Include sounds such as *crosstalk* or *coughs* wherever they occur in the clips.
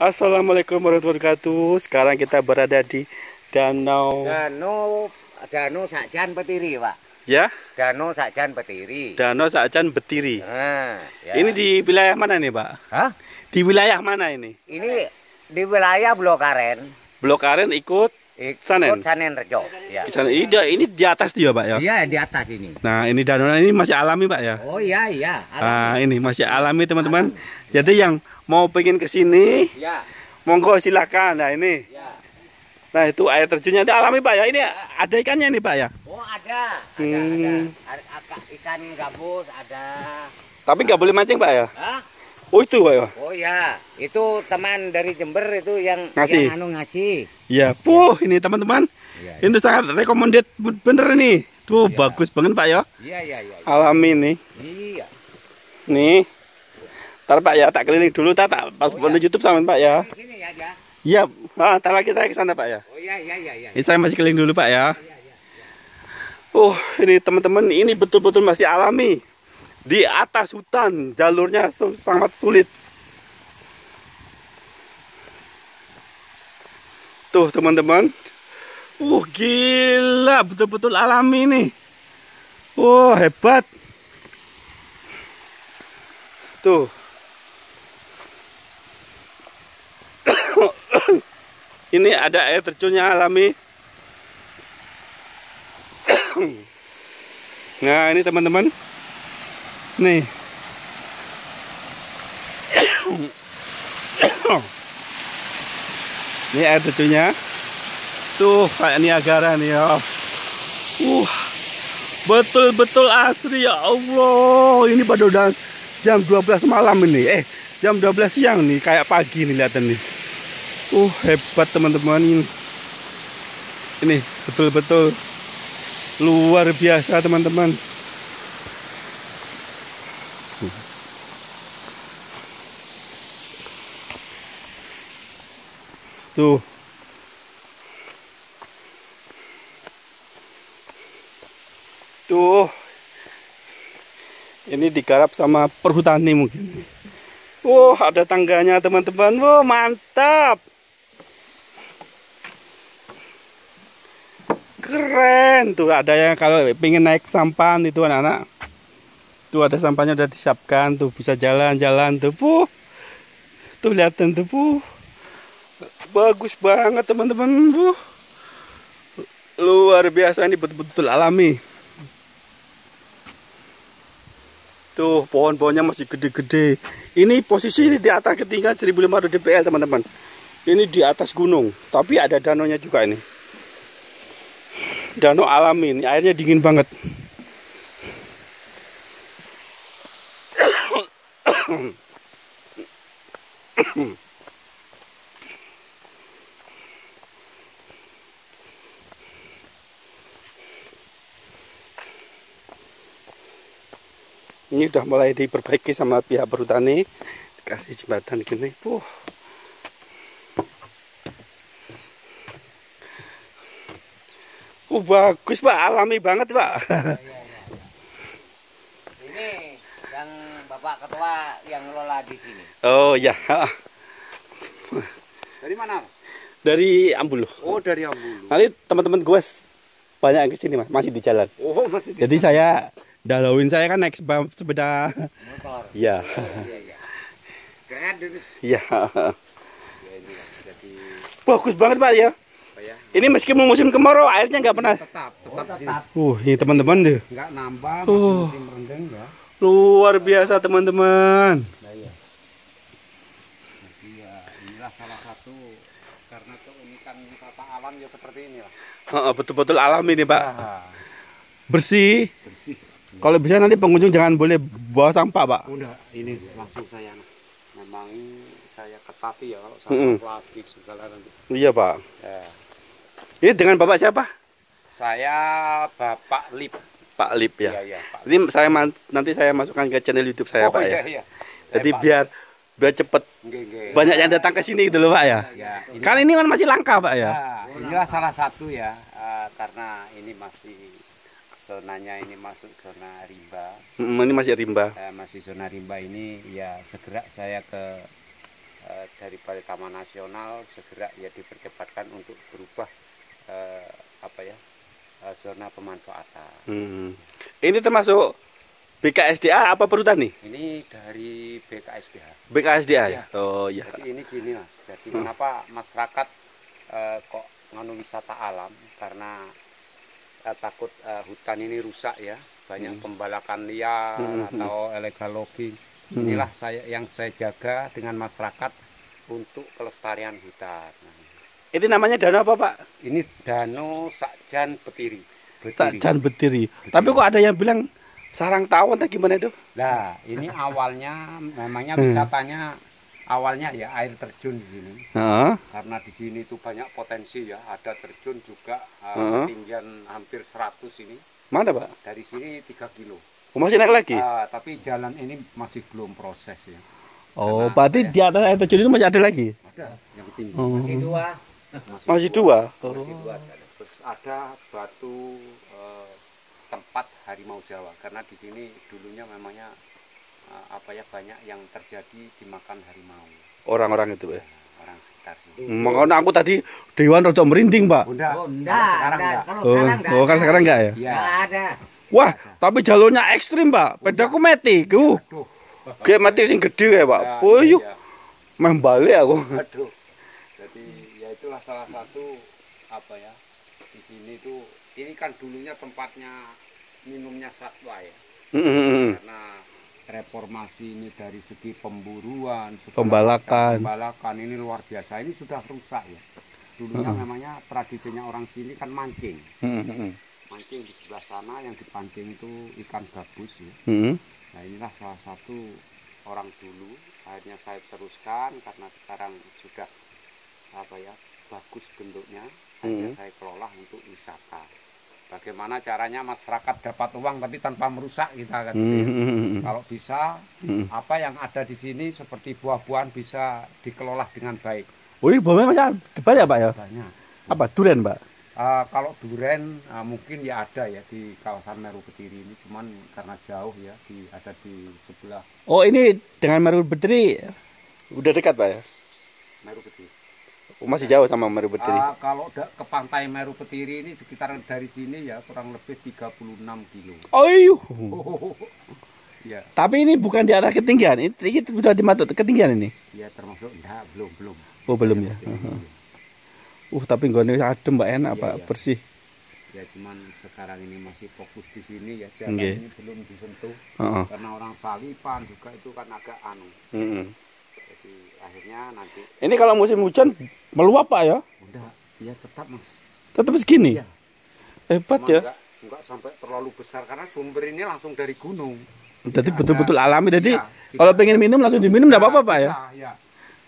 Assalamualaikum warahmatullahi wabarakatuh. Sekarang kita berada di Danau Danau Danau Sakjan Petiri, Pak. ya, Danau Sakjan Petiri. Danau Sakjan Betiri. Nah, ya. Ini di wilayah mana nih, Pak? Hah? Di wilayah mana ini? Ini di wilayah Blokaren. Blok Aren ikut Ikut Sanen? Sanen Rejo. Ya. di sana. Ini, ini di atas dia, Pak ya. Iya, di atas ini. Nah, ini danau ini masih alami, Pak ya. Oh iya, iya. Nah, ini masih alami, teman-teman. Jadi yang mau pengen ke sini, Ya, monggo silakan. Nah, ini. ya. Nah, itu air terjunnya itu alami, Pak ya. Ini ada ikannya nih, Pak ya. Oh, ada. Ada, Hmm. ada. Ada ikan gabus ada. Tapi nggak boleh mancing, Pak ya. Hah? Oh, itu, Pak ya. Oh ya, itu teman dari Jember itu yang Ngasih. yang anu ngasih. Ya, puh, ini teman-teman. Iya, Ini sangat recommended bener ini. Tuh Iya. bagus banget Pak ya. iya, iya, iya. Alami nih. Iya. Nih. Ntar Pak ya tak keliling dulu tak tak pas Oh, iya. YouTube sama Pak ya. Di sini ya, ya. Iya, ah, ntar lagi saya ke sana Pak ya. Oh iya, iya, iya, iya. Ini saya masih keliling dulu Pak ya. Iya, iya. Oh, ini teman-teman ini betul-betul masih alami. Di atas hutan, jalurnya sangat sulit. Tuh teman-teman. Uh, gila, betul-betul alami nih. Wah, hebat. Tuh. *coughs* Ini ada air terjunnya alami. *coughs* Nah, ini teman-teman. Nih. Ini air terjunnya. Tuh, kayak Niagara nih ya. Uh, betul-betul asri ya Allah. Ini pada udah jam 12 malam ini. Eh, jam 12 siang nih, kayak pagi nih lihat nih. Uh, hebat teman-teman ini. Ini betul-betul luar biasa teman-teman. Tuh. Tuh. Ini digarap sama perhutani mungkin. Wah, ada tangganya teman-teman. Wah, mantap. Keren. Tuh ada yang kalau pengen naik sampan itu anak-anak. Tuh ada sampahnya udah disiapkan tuh bisa jalan-jalan tuh. Puh. Tuh lihatin tuh. Bagus banget teman-teman, puh. Luar biasa ini betul-betul alami. Tuh pohon-pohonnya masih gede-gede. Ini posisi ini di atas ketinggian 1500 dpl teman-teman. Ini di atas gunung, tapi ada danaunya juga ini. Danau alami ini, airnya dingin banget. *coughs* Ini udah mulai diperbaiki sama pihak perhutani. Dikasih jembatan gini. Puh. Uh, bagus Pak, alami banget Pak. Ini yang Bapak Ketua yang ngelola di sini. Oh ya, Dari mana? dari Ambulu. Oh, dari Ambulu. Nanti teman-teman gue banyak yang ke sini mas, masih di jalan. Oh, masih di Jadi saya dalauin saya kan naik sepeda. motor. Iya, Iya, iya. Keren dulu. iya. Ya ini jadi Bagus banget Pak ya. apa ya? Ini meskipun musim kemarau airnya nggak pernah. Tetap, tetap, tetap. Uh, ini teman-teman deh. Enggak nambah Oh. musim rendeng ya. Luar biasa teman-teman. Nah, iya. Iya, inilah salah satu karena keunikan wisata alam ya seperti ini lah. Heeh, Betul-betul alami nih Pak. Ah, Bersih. bersih. Kalau bisa nanti pengunjung jangan boleh bawa sampah Pak. Udah, ini langsung saya memang saya ketati ya kalau sampah plastik segala nanti. Iya Pak. Ya. Ini dengan Bapak siapa? Saya Bapak Lip. Pak Lip ya. Iya, iya, Pak. Ini saya nanti saya masukkan ke channel YouTube saya oh, Pak iya, ya. iya. Jadi Eh, Pak. biar biar cepet Nggih, nggih. banyak yang datang ke sini gitu loh Pak ya. Ya, ini, Kan ini kan masih langka Pak ya. ya, inilah salah satu ya eh, karena ini masih zonanya ini masuk zona rimba Mm, ini masih rimba. eh, masih zona rimba ini ya segera saya ke eh, dari Balai Taman Nasional segera ya dipercepatkan untuk berubah eh, apa ya eh, zona pemanfaatan. Hmm. Ini termasuk BKSDA apa perhutani? Ini dari BKSDH. BKSDA ya? Iya. Oh iya. Jadi ini gini mas. Jadi Hmm. kenapa masyarakat eh, kok nganu wisata alam karena eh, takut eh, hutan ini rusak ya, banyak Hmm. pembalakan liar Hmm, hmm, atau illegal logging. Hmm. Inilah saya yang saya jaga dengan masyarakat untuk kelestarian hutan. Ini namanya danau apa Pak? ini Danau Sakjan Betiri. Betiri. Sakjan Betiri. Tapi kok ada yang bilang sarang tawon atau gimana itu? Nah, ini awalnya memangnya Hmm. Awalnya ya air terjun di sini. Heeh. karena di sini itu banyak potensi ya ada terjun juga uh, Heeh. ketinggian hampir 100 ini Mana Pak? dari sini 3 kilo Oh, masih naik lagi? Ah, tapi jalan ini masih belum proses ya Oh, karena berarti saya- di atas air terjun itu masih ada lagi? ada yang tinggi Oh. masih dua Masih dua? masih dua ada. terus ada batu eh, tempat harimau Jawa karena di sini dulunya memangnya apa ya banyak yang terjadi dimakan harimau Orang-orang itu ya. orang sekitar sini Makanya aku tadi Dewan rada merinding Pak. Bunda, Oh, kalau enggak, sekarang enggak. enggak. Kalau Oh, sekarang enggak. oh kan sekarang enggak ya? Iya. Ada. Wah, tapi jalurnya ekstrim Pak. Pedaku mati, ku. Aduh. Kayak mati sing gede ya Pak. Ya, Oh yuk, iya. meh balik aku. Aduh. Jadi ya itulah salah satu apa ya di sini tuh ini kan dulunya tempatnya minumnya satwa ya Mm-mm. karena reformasi ini dari segi pemburuan Pembalakan. pembalakan ini luar biasa ini sudah rusak ya dulunya Mm-mm. memangnya tradisinya orang sini kan mancing Mm-mm. mancing di sebelah sana yang dipancing itu ikan gabus ya Mm-mm. Nah inilah salah satu orang dulu akhirnya saya teruskan karena sekarang sudah apa ya bagus bentuknya akhirnya saya kelola untuk wisata. Bagaimana caranya masyarakat dapat uang tapi tanpa merusak kita kan. ya. Mm-mm. Kalau bisa Mm-mm. apa yang ada di sini seperti buah-buahan bisa dikelola dengan baik. Oh ini bawahnya masih ya Pak ya? Banyak. Apa duren Pak? Eh, kalau duren eh, mungkin ya ada ya di kawasan Meru Betiri ini, cuman karena jauh ya di ada di sebelah Oh ini dengan Meru Betiri udah dekat Pak ya? Meru Betiri. Oh, masih jauh sama Meru Betiri. Ah, kalau ke pantai Meru Petiri ini sekitar dari sini ya kurang lebih 36 kilo. Oh *laughs* iya. ya, Tapi ini bukan di atas ketinggian. Ini, ini sudah di Matut ketinggian ini. ya termasuk enggak belum belum. Oh belum ya. *laughs* Uh tapi nggone adem Mbak enak Iya, Pak, iya. bersih. Ya cuman sekarang ini masih fokus di sini ya jalan Nggih. ini belum disentuh Heeh. karena orang salipan juga itu kan agak anu. Akhirnya nanti Ini kalau musim hujan meluap Pak ya? udah ya tetap Mas. Tetap segini. Iya. Hebat Cuma ya. enggak, enggak sampai terlalu besar karena sumber ini langsung dari gunung. Jadi betul-betul alami. Jadi Iya, kita- kalau pengen minum langsung diminum enggak apa-apa Pak ya? Bisa, ya.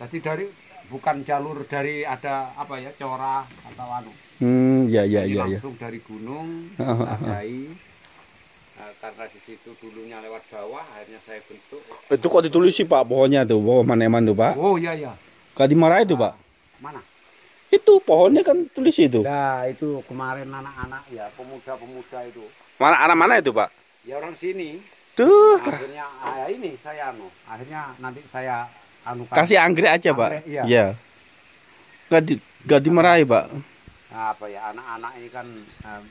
Jadi dari bukan jalur dari ada apa ya corah atau anu. Hmm, ya ya ya ya. langsung dari gunung adai. Nah, karena di situ dulunya lewat bawah, akhirnya saya bentuk. Itu kok ditulis sih Pak pohonnya tuh, pohon maneman tuh Pak. Oh iya ya, Gak dimarahin tuh Pak. mana? Itu pohonnya kan tulis itu. Nah itu kemarin anak-anak ya pemuda-pemuda itu. Mana arah mana itu Pak? Ya orang sini. Tuh, Akhirnya ah, ini saya anu. Akhirnya nanti saya anu kasih anggrek aja Pak. Iya. Iya. Gak di gak dimarahi Pak. Nah, apa ya anak-anak ini kan eh,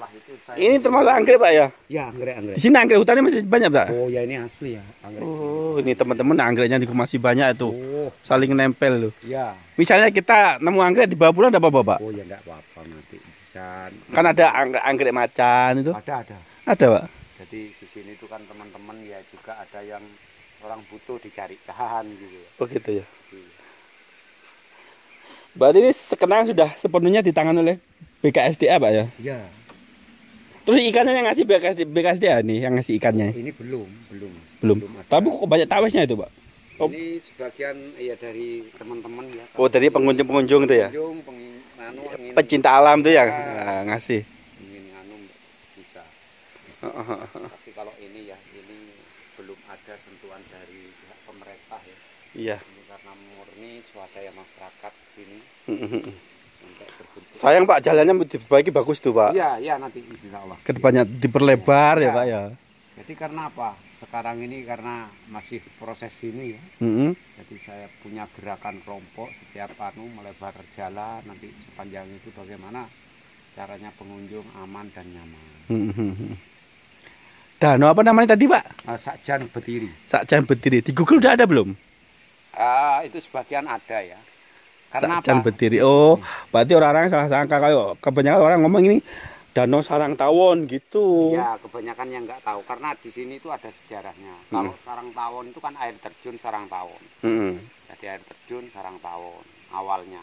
setelah itu saya. Ini termasuk anggrek Pak ya? Ya anggrek anggrek. Di sini anggrek hutannya masih banyak Pak. Oh ya ini asli ya anggrek. Oh, ini teman-teman anggreknya juga masih banyak itu. Oh, Saling nempel tuh. ya. Misalnya kita nemu anggrek di bawah pulang ada apa-apa Pak? Oh ya enggak apa-apa nanti bisa. Kan ada anggrek, anggrek macan itu. Ada ada. Ada Pak. Jadi di sini itu kan teman-teman ya juga ada yang orang butuh dicarikan gitu ya. Oh gitu ya. Iya. Berarti ini sekenang sudah sepenuhnya ditangan oleh BKSDA Pak ya? Iya. Terus ikannya yang ngasih BKSDA, BKSDA nih yang ngasih ikannya? Ini belum belum. Belum. ada. Tapi kok banyak tawesnya itu Pak? oh. ini sebagian ya dari teman-teman ya. Oh dari pengunjung-pengunjung itu ya? Pengunjung, pengin, anu, ingin, Pecinta alam tuh yang Ya. ah, ngasih. ingin anu bisa. *laughs* Tapi kalau ini ya ini belum ada sentuhan dari pihak pemerintah ya. Iya. Ini karena murni swadaya masyarakat sini. Sayang Pak jalannya diperbaiki bagus tuh Pak. Iya, iya nanti insya Allah. Ke depannya diperlebar ya Pak ya. Jadi karena apa? sekarang ini karena masih proses ini ya. Mm-mm. Jadi saya punya gerakan kelompok setiap anu melebar jalan nanti sepanjang itu bagaimana caranya pengunjung aman dan nyaman. Mm-mm. Danau apa namanya tadi Pak? Uh, Sakjan Betiri. Sakjan Betiri. Di Google udah ada belum? Ah, itu sebagian ada ya. Karena Sakjan apa? Betiri. Oh, berarti orang-orang salah sangka kalau kebanyakan orang ngomong ini Danau Sarang Tawon gitu. Ya, kebanyakan yang nggak tahu karena di sini itu ada sejarahnya. Kalau Sarang Tawon itu kan air terjun Sarang Tawon. Mm-mm. Jadi air terjun Sarang Tawon awalnya.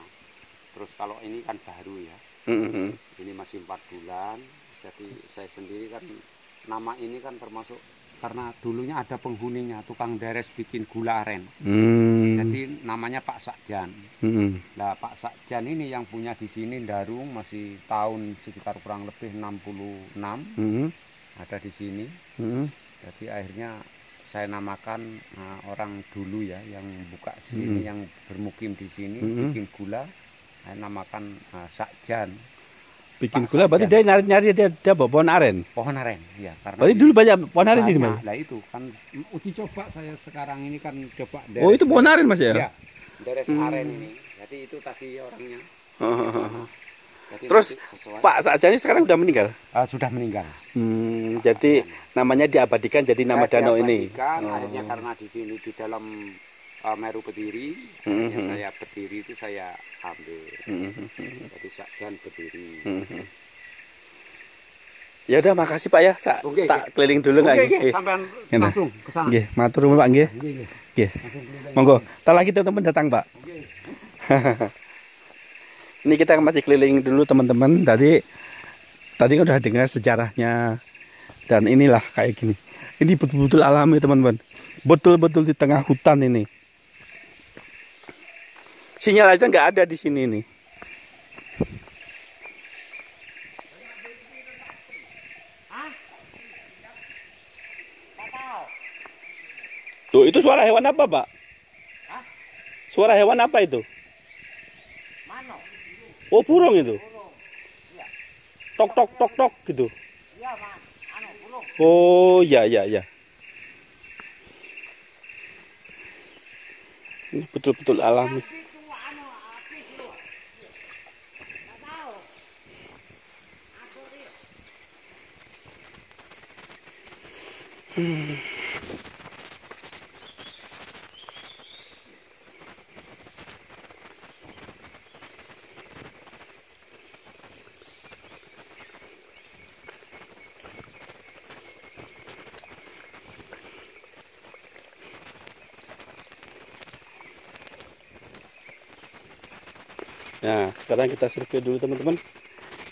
Terus kalau ini kan baru ya. Mm-mm. Ini masih empat bulan. Jadi saya sendiri kan nama ini kan termasuk karena dulunya ada penghuninya tukang deres bikin gula aren. Mm. Jadi namanya Pak Sakjan. Mm-mm. Nah, Pak Sakjan ini yang punya di sini Darung masih tahun sekitar kurang lebih 66 Mm-mm. ada di sini. Mm-mm. Jadi akhirnya saya namakan uh, orang dulu ya yang buka sini Mm. yang bermukim di sini Mm. bikin gula saya namakan uh, Sakjan Bikin Pak gula berarti dia nyari-nyari dia dia bawa pohon aren. pohon aren ya karena Berarti dulu banyak pohon aren di mana? Nah, itu kan uji coba saya sekarang ini kan coba Oh, itu pohon aren Mas ya? ya deres Hmm. aren ini. Jadi itu tadi orangnya. Jadi Terus, nanti sesuai- Pak Sakjan ini sekarang udah meninggal. Ah, sudah meninggal. Hmm, jadi namanya diabadikan jadi nama Saya danau ini. Oh. Akhirnya karena di sini di dalam uh, Meru Betiri, Mhm. akhirnya saya berdiri itu saya ambil. Hmm. Jadi Sakjan berdiri. Hmm. Ya udah makasih Pak ya. Sa- Oke, tak keliling dulu nggak? Oke, oke, Nggih. sampean Ngene. langsung ke sana. Nggih, matur nuwun Pak nggih. Nggih. Monggo. Tak lagi teman-teman datang, Pak. Oke. *laughs* Ini kita masih keliling dulu teman-teman. Tadi tadi kan udah dengar sejarahnya dan inilah kayak gini. Ini betul-betul alami teman-teman. Betul-betul di tengah hutan ini. Sinyal aja nggak ada di sini nih. Tuh itu suara hewan apa pak? Suara hewan apa itu? Mana? Oh burung itu. Tok tok tok tok gitu. Iya. Oh ya ya ya. Ini betul-betul alami. Itu anu, api itu. Enggak tahu. Aku ini. Nah, sekarang kita survei dulu teman-teman.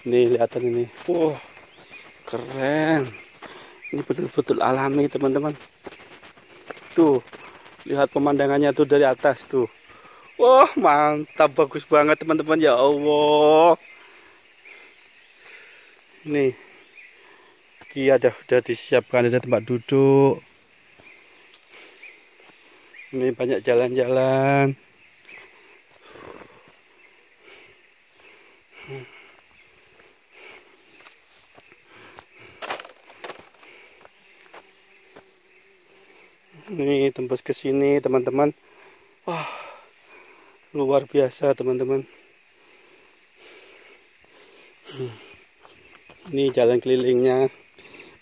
Ini lihatan ini. Wah, keren. Ini betul-betul alami teman-teman. Tuh, lihat pemandangannya tuh dari atas tuh. Wah, mantap, bagus banget teman-teman. Ya Allah. Ini, Ki ada udah disiapkan ada tempat duduk. Ini banyak jalan-jalan. Ini tembus ke sini teman-teman. Wah, luar biasa teman-teman. Hmm. Ini jalan kelilingnya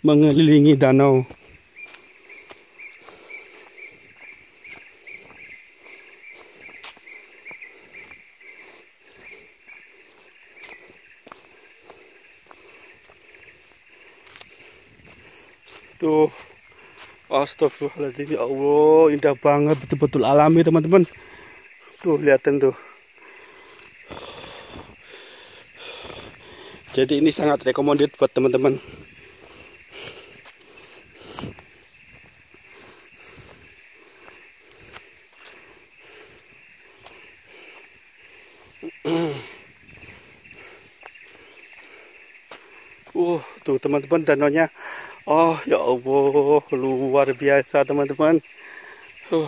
mengelilingi danau. Tuh. Astagfirullahaladzim ya Allah indah banget betul-betul alami teman-teman. Tuh lihatin tuh. Jadi ini sangat recommended buat teman-teman. Uh, tuh teman-teman danaunya Oh ya Allah luar biasa teman-teman. Tuh.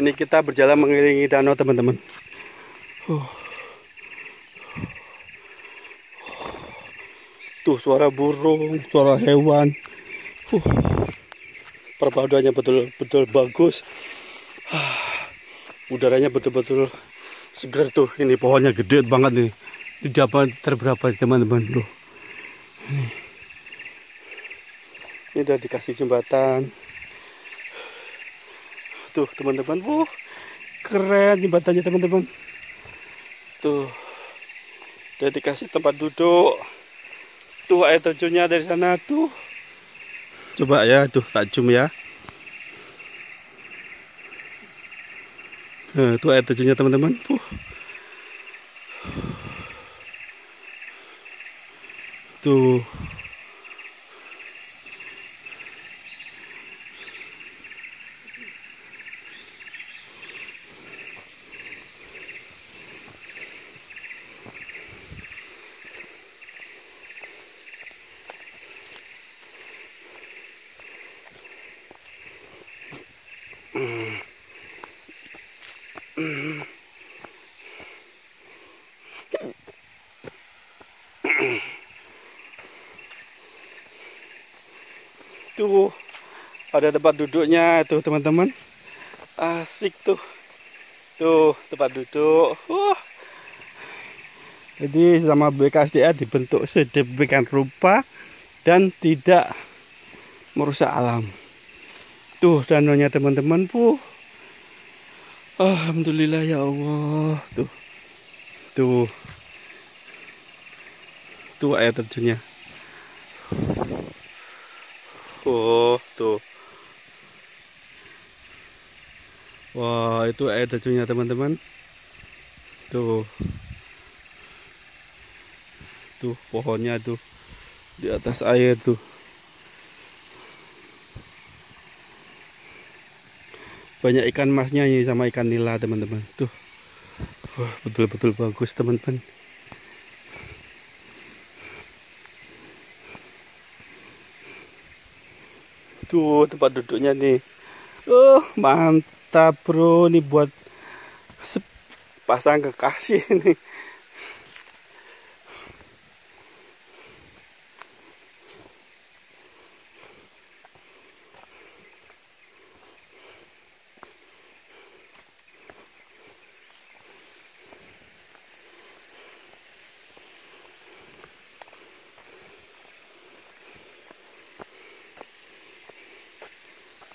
Ini kita berjalan mengelilingi danau teman-teman. Uh. Tuh suara burung, suara hewan. Uh. Perpaduannya betul-betul bagus. Uh. *sighs* Udaranya betul-betul segar tuh. Ini pohonnya gede banget nih. Tidak terberapa teman-teman tuh. Ini. Ini udah dikasih jembatan. Tuh teman-teman, uh, keren jembatannya teman-teman. Tuh, udah dikasih tempat duduk. Tuh air terjunnya dari sana tuh. Coba ya, tuh tak zoom ya. Nah, tuh air terjunnya teman-teman. Tuh. Tuh. Tuh, ada tempat duduknya tuh teman-teman. Asik tuh. Tuh, tempat duduk. Wah. Jadi sama BKSDA dibentuk sedemikian rupa dan tidak merusak alam. Tuh danaunya teman-teman, puh. Alhamdulillah ya Allah. Tuh. Tuh. Tuh air terjunnya. Oh, tuh. Wah, itu air terjunnya teman-teman. Tuh. Tuh pohonnya tuh di atas air tuh. Banyak ikan masnya ini sama ikan nila teman-teman. Tuh. Wah, betul-betul bagus teman-teman. Tuh tempat duduknya nih. Oh, mantap bro. Ini buat pasang kekasih *laughs* nih.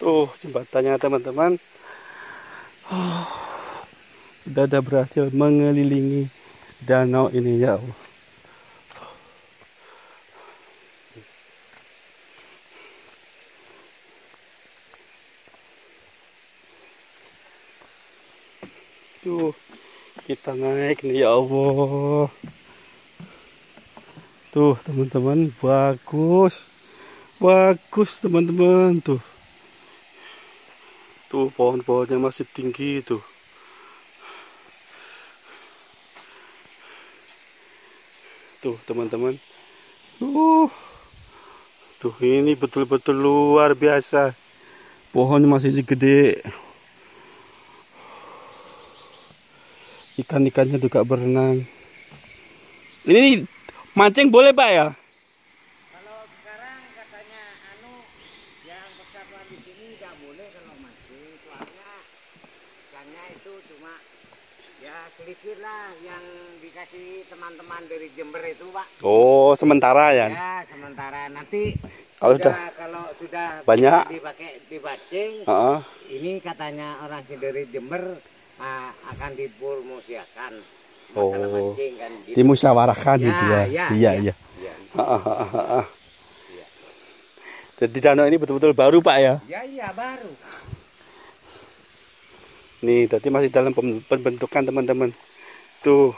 Tuh jembatannya teman-teman. Oh, sudah ada berhasil mengelilingi danau ini ya Allah. Tuh kita naik nih ya Allah. Tuh teman-teman bagus. Bagus teman-teman tuh. Tuh pohon-pohonnya masih tinggi tuh. Tuh teman-teman. Uh. Tuh ini betul-betul luar biasa. Pohonnya masih segede. Ikan-ikannya juga berenang. Ini mancing boleh Pak ya? Kalau sekarang katanya anu yang persatuan di sini nggak boleh kalau mancing soalnya ikannya itu cuma ya sedikit lah yang dikasih teman-teman dari Jember itu pak. Oh sementara ya? Ya sementara nanti Kalau sudah, sudah kalau sudah banyak. dipakai dibacing Heeh. ini katanya orang dari Jember ah, akan dipromosiakan Oh. mancing kan gitu. dimusyawarahkan Ya, gitu ya. ya, iya, ya. iya. Ya. Iya. Jadi danau ini betul-betul baru Pak ya? ya iya baru. Nih, tadi masih dalam pem- pembentukan teman-teman. Tuh,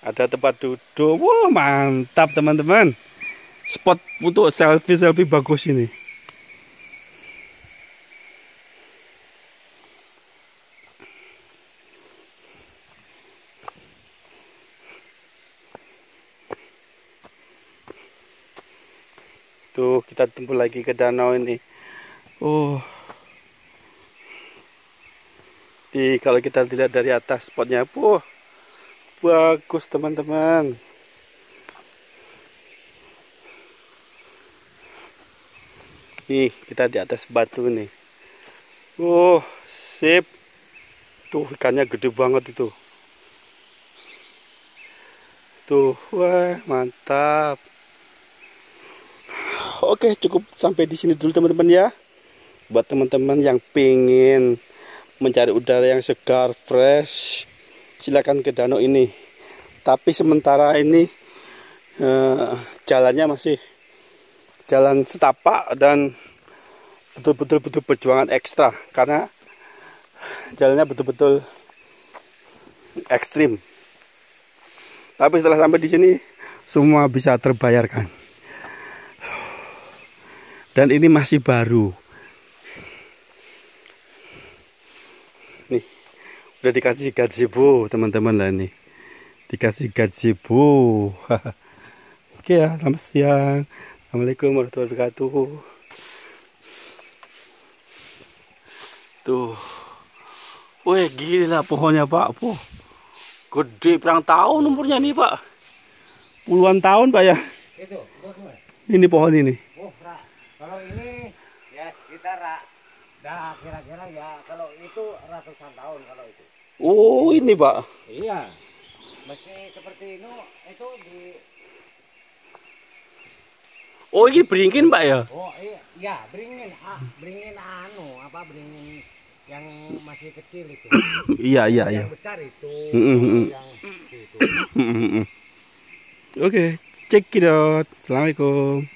ada tempat duduk. Wah, mantap teman-teman. Spot untuk selfie-selfie bagus ini. bertemu lagi ke danau ini. Oh. Di kalau kita lihat dari atas spotnya, oh, bagus teman-teman. Nih, kita di atas batu nih. Oh, sip. Tuh, ikannya gede banget itu. Tuh, wah, mantap. Oke, cukup sampai di sini dulu teman-teman ya. Buat teman-teman yang pengen mencari udara yang segar, fresh, silakan ke danau ini. Tapi sementara ini eh, jalannya masih jalan setapak dan betul-betul butuh perjuangan ekstra karena jalannya betul-betul ekstrim. Tapi setelah sampai di sini semua bisa terbayarkan. Dan ini masih baru. Udah dikasih gazebo teman-teman lah ini. Dikasih gazebo. *laughs* Oke ya, selamat siang. Assalamualaikum warahmatullahi wabarakatuh. Tuh. Wih, gila pohonnya Pak. Poh. Gede perang tahun umurnya nih Pak. Puluhan tahun Pak ya. Ini pohon ini. Oh. Kalau ini ya sekitar. Dah kira-kira ya kalau itu ratusan tahun kalau itu. Oh, ini Pak. Iya. Meski seperti itu itu di Oh, ini beringin Pak ya. Oh iya, ya beringin, ah, beringin anu apa beringin yang masih kecil itu. iya, *coughs* iya, iya. Yang besar itu, yang itu. Oke, check it out. Assalamualaikum.